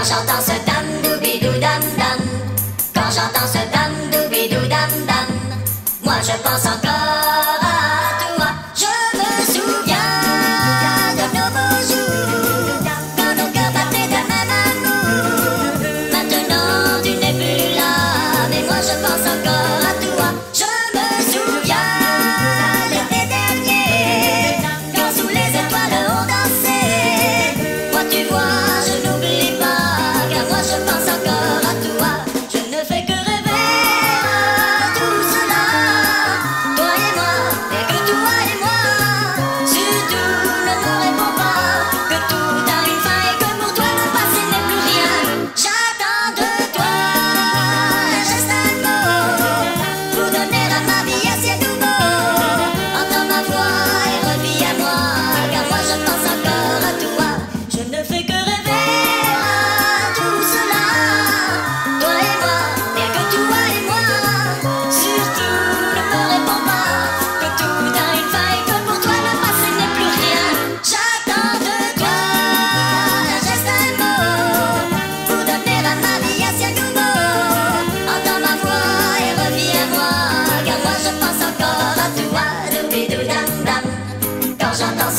Quand j'entends ce dam doubidou dam. Quand j'entends ce dam doubidou dam dam. Moi je pense encore. ya